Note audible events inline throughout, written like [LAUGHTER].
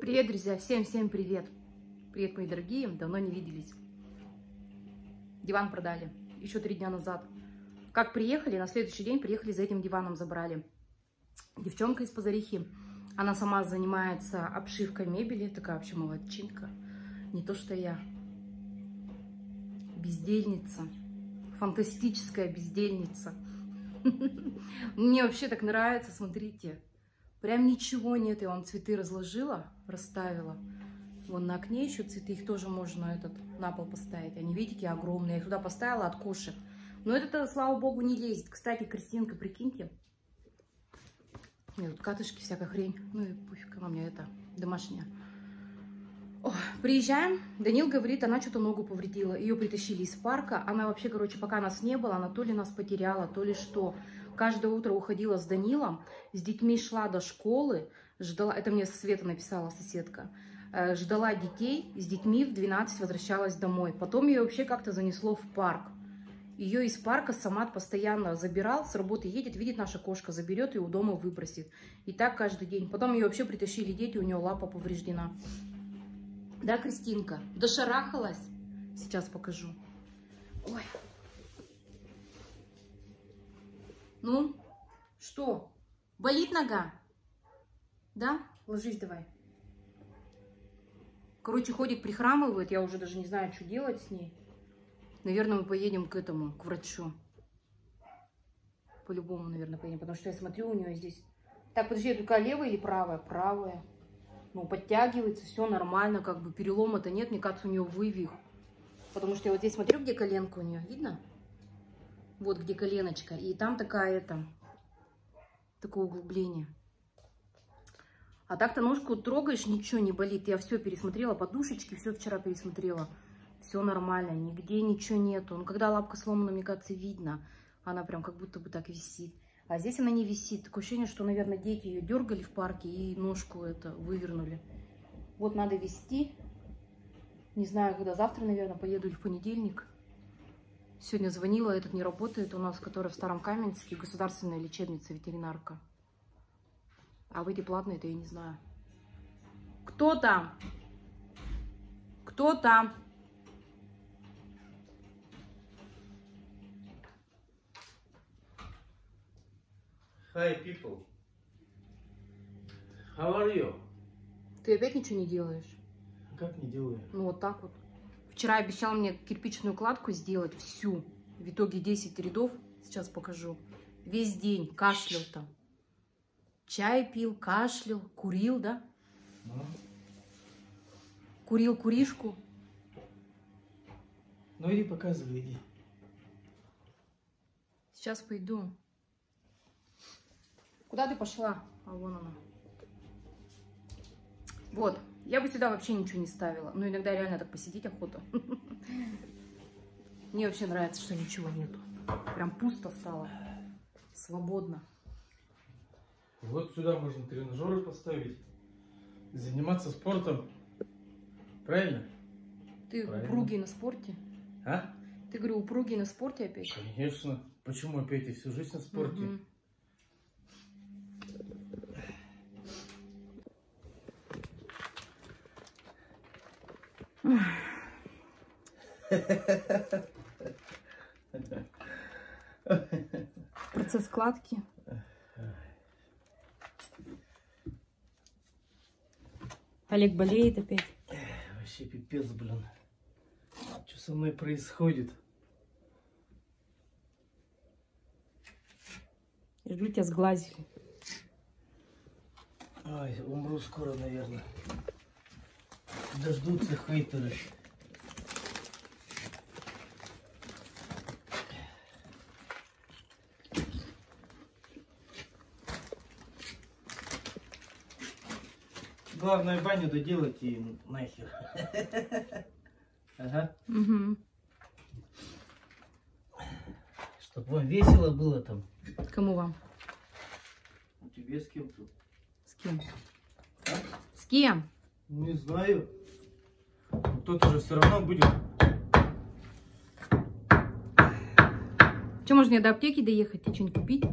Привет, друзья! Всем-всем привет! Привет, мои дорогие! Давно не виделись. Диван продали еще три дня назад. Как приехали, на следующий день приехали за этим диваном, забрали. Девчонка из Позарихи, она сама занимается обшивкой мебели, такая вообще молодчинка. Не то, что я. Бездельница. Фантастическая бездельница. [LAUGHS] Мне вообще так нравится, смотрите. Прям ничего нет, я вам цветы разложила, расставила. Вон на окне еще цветы, их тоже можно этот на пол поставить. Они, видите, огромные. Я их туда поставила от кошек. Но это, слава богу, не лезет. Кстати, Кристинка, прикиньте. Нет, тут катышки, всякая хрень. Ну и пофиг, она мне это домашняя. О, приезжаем, Данил говорит, она что-то ногу повредила. Ее притащили из парка. Она вообще, короче, пока нас не было, она то ли нас потеряла, то ли что. Каждое утро уходила с Данилом, с детьми шла до школы, ждала, это мне Света написала соседка, э, ждала детей, с детьми в 12 возвращалась домой. Потом ее вообще как-то занесло в парк. Ее из парка Самат постоянно забирал, с работы едет, видит наша кошка, заберет и у дома выбросит. И так каждый день. Потом ее вообще притащили дети, у нее лапа повреждена. Да, Кристинка? Дошарахалась? Сейчас покажу. Ой. Ну, что? Болит нога? Да? Ложись давай. Короче, ходит, прихрамывает. Я уже даже не знаю, что делать с ней. Наверное, мы поедем к этому, к врачу. По-любому, наверное, поедем. Потому что я смотрю, у нее здесь... Так, подожди, только левая или правая? Правая. Ну, подтягивается, все нормально, как бы перелома-то нет. Мне кажется, у нее вывих. Потому что я вот здесь смотрю, где коленка у нее. Видно? Вот где коленочка. И там такая это, такое углубление. А так-то ножку трогаешь, ничего не болит. Я все пересмотрела, подушечки, все вчера пересмотрела. Все нормально, нигде ничего нету. Ну, когда лапка сломана, мне кажется, видно. Она прям как будто бы так висит. А здесь она не висит. Такое ощущение, что, наверное, дети ее дергали в парке и ножку это вывернули. Вот надо вести. Не знаю, когда завтра, наверное, поеду или в понедельник. Сегодня звонила, этот не работает у нас, который в Старом Каменске, государственная лечебница, ветеринарка. А в эти платные, это я не знаю. Кто там? Кто там? Hi, people. How are you? Ты опять ничего не делаешь? Как не делаю? Ну, вот так вот. Вчера обещал мне кирпичную кладку сделать всю. В итоге 10 рядов. Сейчас покажу. Весь день кашлял там. Чай пил, кашлял, курил, да? Ну, Курил куришку. ну иди показывай, иди. Сейчас пойду. Куда ты пошла? А вон она. Вот. Я бы сюда вообще ничего не ставила. Но иногда реально так посидеть охота. [LAUGHS] Мне вообще нравится, что ничего нету. Прям пусто стало. Свободно. Вот сюда можно тренажеры поставить. Заниматься спортом. Правильно? Ты Правильно. упругий на спорте? А? Ты, говорю, упругий на спорте опять? Конечно. Почему опять и всю жизнь на спорте? Мгм. [LAUGHS] Процесс складки. Олег болеет опять. Вообще пипец, блин. Что со мной происходит? Жду тебя сглазили. Ой, умру скоро, наверное. Дождутся хейтеры. Главное баню доделать и нахер. Ага. Угу. Чтоб вам весело было там. Кому вам? Тебе с кем-то. С кем? С кем? Не знаю. Кто-то же все равно будет. Че, можно мне до аптеки доехать? Тебе что-нибудь купить?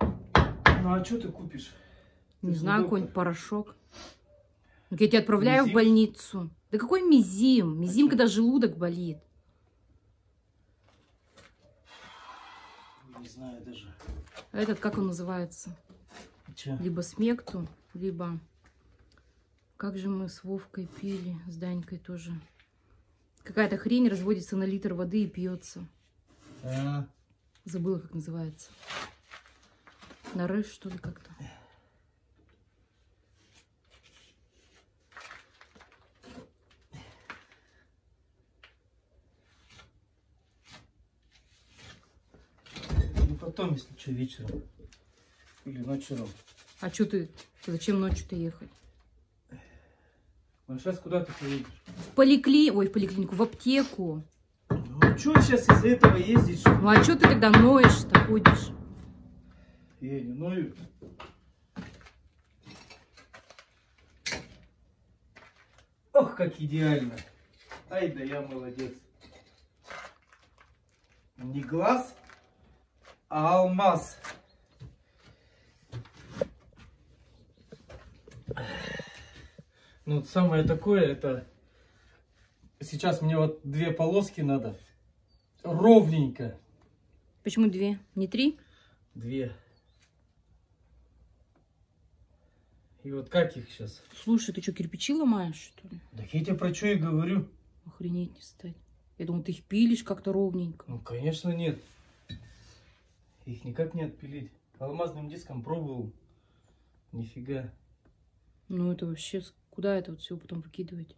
Ну а что ты купишь? Не знаю, какой-нибудь порошок. Так я тебя отправляю Мизим? в больницу. Да какой мизим? Мизим, чё? когда желудок болит. Не знаю даже. А этот, как он называется? Че? Либо смекту, либо... Как же мы с Вовкой пили, с Данькой тоже. Какая-то хрень разводится на литр воды и пьется. А, Забыла, как называется. Нарыш, что ли, как-то. ну потом, если что, вечером. Или ночью. А что ты? Зачем ночью-то ехать? Ну сейчас куда ты поедешь? В поликли... Ой, в поликлинику, в аптеку. Ну что сейчас из-за этого ездить? что? Ну а что ты тогда ноешь-то, ходишь? Я не ною. Ох, как идеально. Ай, да я молодец. Не глаз, а алмаз. Ну, вот самое такое, это... Сейчас мне вот две полоски надо. Ровненько. Почему две? Не три? Две. И вот как их сейчас? Слушай, ты что, кирпичи ломаешь, что ли? Так я тебе про что и говорю. Охренеть не стать. Я думал, ты их пилишь как-то ровненько. Ну, конечно, нет. Их никак не отпилить. Алмазным диском пробовал. Нифига. Ну это вообще, куда это вот все потом выкидывать?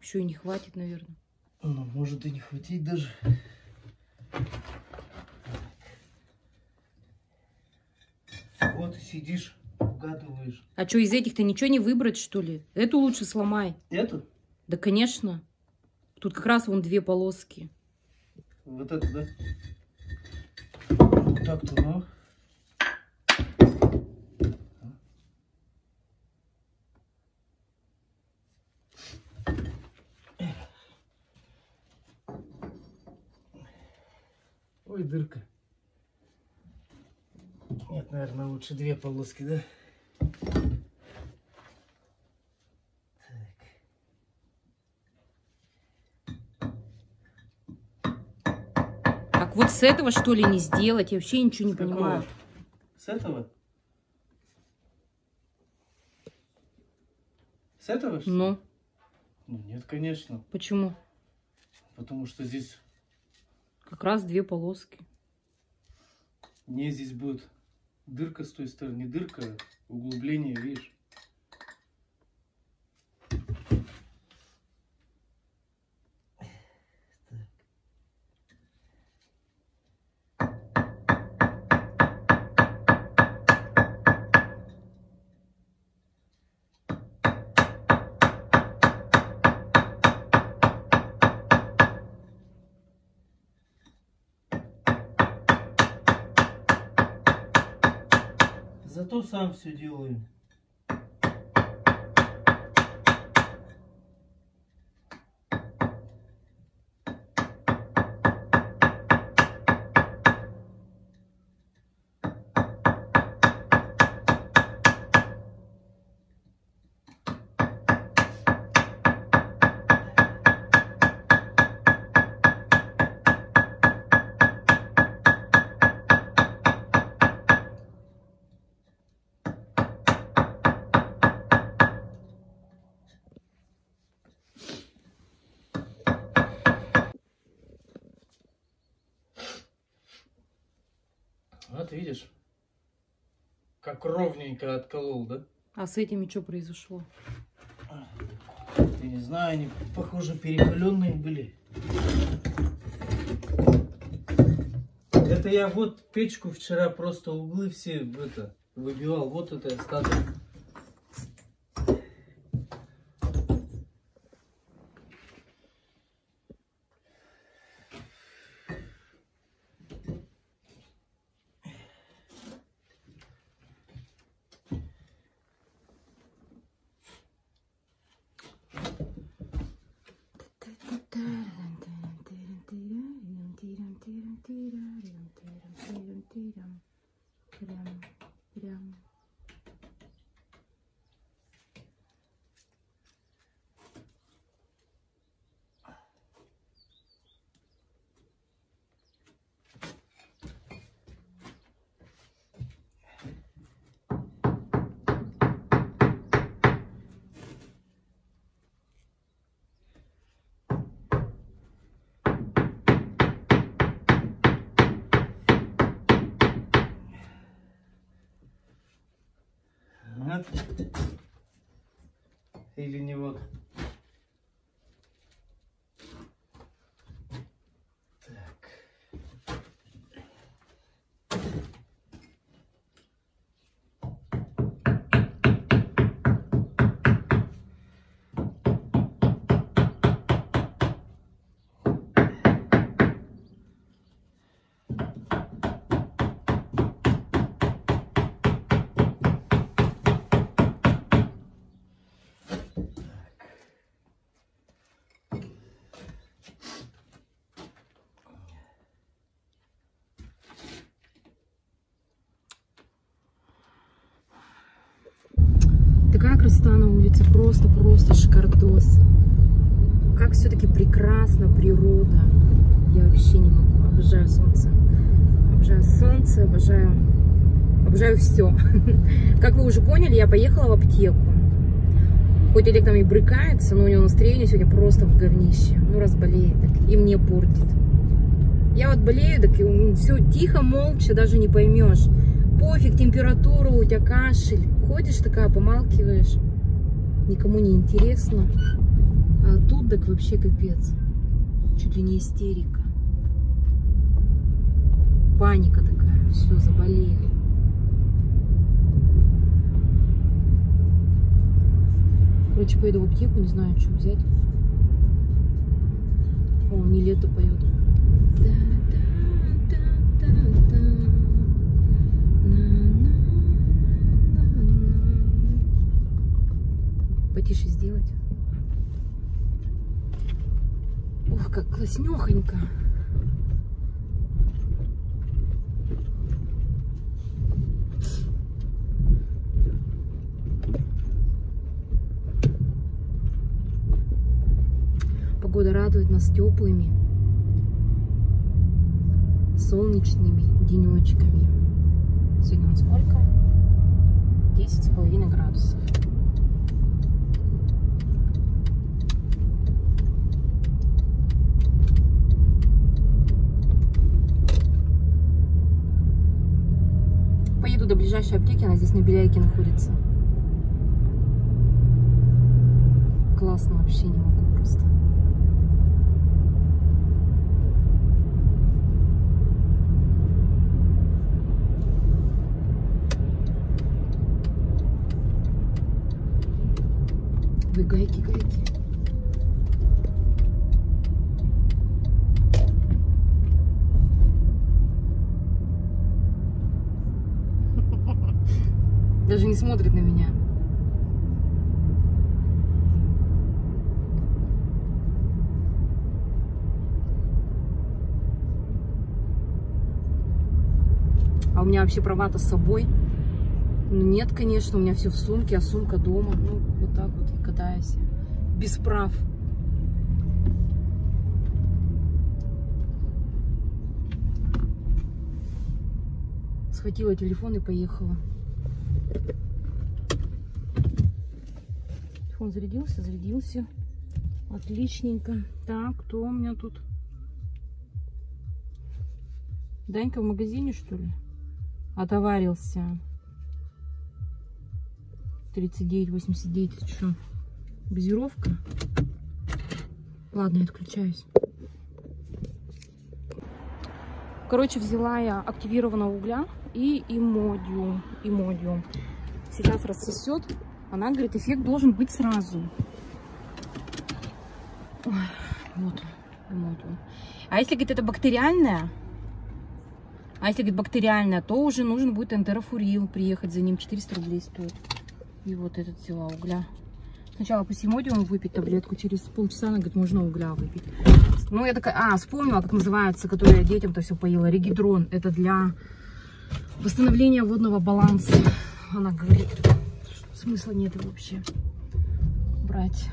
Еще и не хватит, наверное. Ну, может и не хватить даже. Вот и сидишь, угадываешь. А что, из этих-то ничего не выбрать, что ли? Эту лучше сломай. Эту? Да, конечно. Тут как раз вон две полоски. Вот эту, да? Так-то, ну. Ой, дырка. Нет, наверное, лучше две полоски, да? Так. Так вот с этого, что ли, не сделать? Я вообще ничего не С какого? понимаю. С этого? С этого? что? Ну, Ну, нет, конечно. почему? Потому что здесь, Как раз две полоски. не здесь будет дырка с той стороны, дырка, углубление, видишь? Сам все делаю. Как ровненько отколол, да? А с этими что произошло? Я не знаю, они, похоже, перепыленные были. Это я вот печку вчера просто углы все это выбивал. Вот это остаток. Или не вот. Улице, просто-просто шикардос. Как все-таки прекрасна природа. Я вообще не могу. Обожаю солнце. Обожаю солнце, обожаю, обожаю все. [LAUGHS] Как вы уже поняли, я поехала в аптеку. Хоть Олег там и брыкается, но у него настроение сегодня просто в говнище. Ну, раз болеет, так и мне портит. Я вот болею, так все тихо, молча, даже не поймешь. Пофиг, температура, у тебя кашель. Ходишь такая, помалкиваешь. Никому не интересно. А тут так вообще капец. Чуть ли не истерика. Паника такая. Все, заболели. Короче, пойду в аптеку, не знаю, что взять. О, не лето поет. Потише сделать. Ох, как класснехонько. Погода радует нас теплыми, солнечными денечками. Сегодня сколько? 10 с половиной градусов. Поеду до ближайшей аптеки, она здесь на Беляйке находится. Классно, вообще не могу просто. Вы гайки, Даже не смотрит на меня. А у меня вообще права-то с собой. Ну, нет, конечно, у меня все в сумке, а сумка дома. Ну, вот так вот катаюсь. Без прав. Схватила телефон и поехала. Телефон зарядился, зарядился. Отличненько. Так, кто у меня тут? Данька в магазине, что ли? Отоварился. 39,89. Это что? Газировка? Ладно, я отключаюсь. Короче, взяла я активированного угля и имодиум. имодиум. Сейчас рассосет. Она говорит, эффект должен быть сразу. Ой, вот имодиум. А если, говорит, это бактериальная, а если, говорит, бактериальная, то уже нужен будет энтерофурил приехать за ним. 400 рублей стоит. И вот этот взяла угля. Сначала по симодиуму выпить таблетку, через полчаса она говорит, можно угля выпить. Ну, я такая, а, вспомнила, как называется, который я детям-то все поела. Регидрон. Это для восстановления водного баланса. Она говорит, смысла нет вообще брать.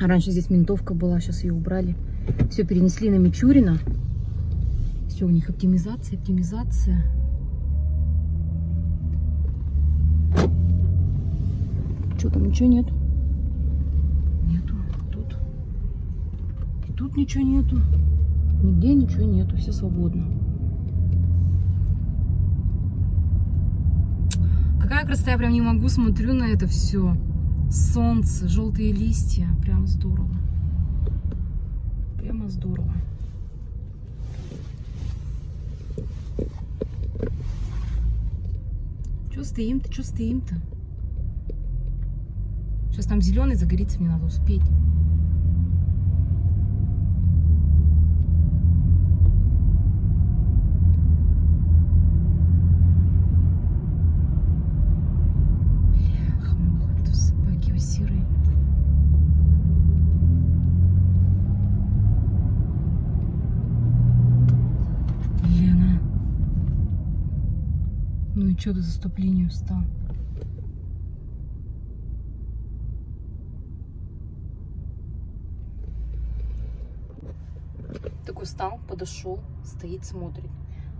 Раньше здесь ментовка была, сейчас ее убрали. Все перенесли на Мичурина. Все, у них оптимизация, оптимизация. Что там, ничего нет? Нету. Тут. И тут ничего нету. Нигде ничего нету, все свободно. Какая красота, я прям не могу, смотрю на это все. Солнце, желтые листья, прям здорово. Прямо здорово. Че стоим-то, че стоим-то? Сейчас там зеленый загорится, мне надо успеть. Ну и что ты заступлению встал? Встал, подошел, стоит, смотрит.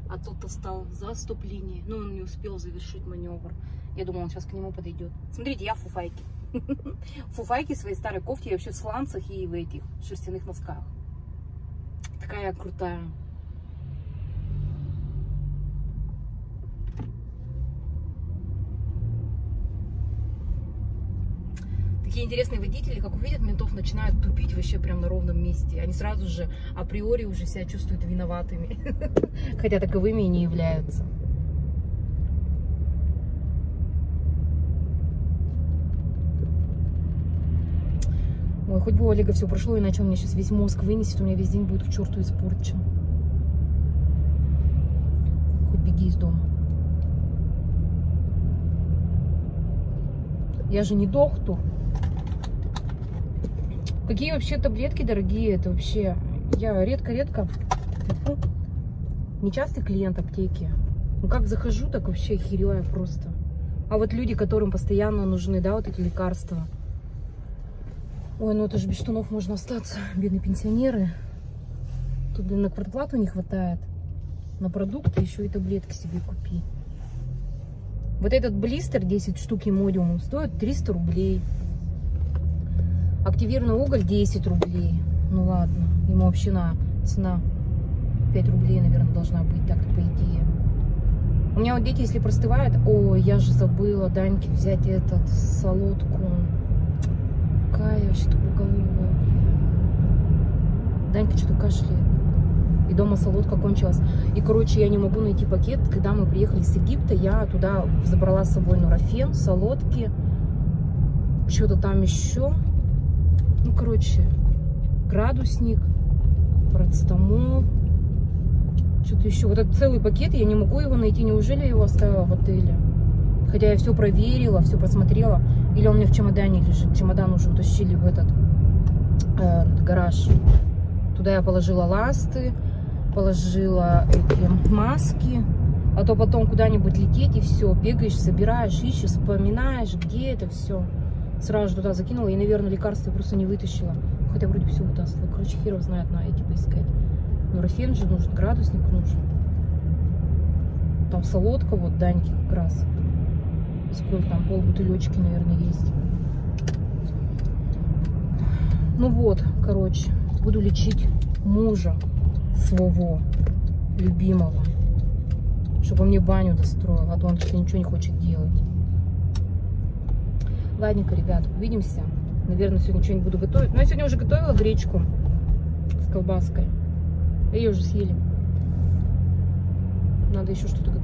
А тот-то стал за отступление. Но он не успел завершить маневр. Я думала, он сейчас к нему подойдет. Смотрите, я в фуфайке. [LAUGHS] В фуфайке своей старой кофте, я вообще в сланцах и в этих шерстяных носках. Такая крутая. Такие интересные водители, как увидят ментов, начинают тупить вообще прям на ровном месте. Они сразу же априори уже себя чувствуют виноватыми. [LAUGHS] Хотя таковыми и не являются. Ой, хоть бы у Олега все прошло, иначе он мне сейчас весь мозг вынесет, у меня весь день будет к черту испорчен. Хоть беги из дома. Я же не доктор. Какие вообще таблетки дорогие, это вообще... Я редко-редко... Фу. Нечастый клиент аптеки. Ну как захожу, так вообще херевая просто. А вот люди, которым постоянно нужны, да, вот эти лекарства. Ой, ну это же без штанов можно остаться. Бедные пенсионеры. Тут, блин, на квартплату не хватает. На продукты еще и таблетки себе купи. Вот этот блистер 10 штук имодиумом стоит 300 рублей. Активированный уголь 10 рублей. Ну ладно, ему вообще на цена 5 рублей, наверное, должна быть так по идее. У меня вот дети, если простывают, о, я же забыла Даньке взять этот солодку. Какая вообще тупоголовая, бля. Данька что-то кашляет. И дома солодка кончилась. И, короче, я не могу найти пакет. Когда мы приехали с Египта, я туда забрала с собой нурофен, солодки, что-то там еще. Ну, короче, градусник, парацетамол, что-то еще. Вот этот целый пакет, я не могу его найти. Неужели я его оставила в отеле? Хотя я все проверила, все просмотрела. Или он меня в чемодане лежит. Чемодан уже утащили в этот э, гараж. Туда я положила ласты, положила эти маски. А то потом куда-нибудь лететь и все. Бегаешь, собираешь, ищешь, вспоминаешь, где это все. Сразу туда закинула и, наверное, лекарства просто не вытащила. Хотя вроде все вытаскивала. Короче, хер знает, на эти поискать. Нурофен же нужен, градусник нужен. Там солодка, вот Даньки как раз. Сколько там, пол бутылечки, наверное, есть. Ну вот, короче, буду лечить мужа своего любимого. Чтобы он мне баню достроил, а то он ничего не хочет делать. Ладненько, ребят, увидимся. Наверное, сегодня что-нибудь буду готовить. Но я сегодня уже готовила гречку с колбаской. Ее уже съели. Надо еще что-то готовить.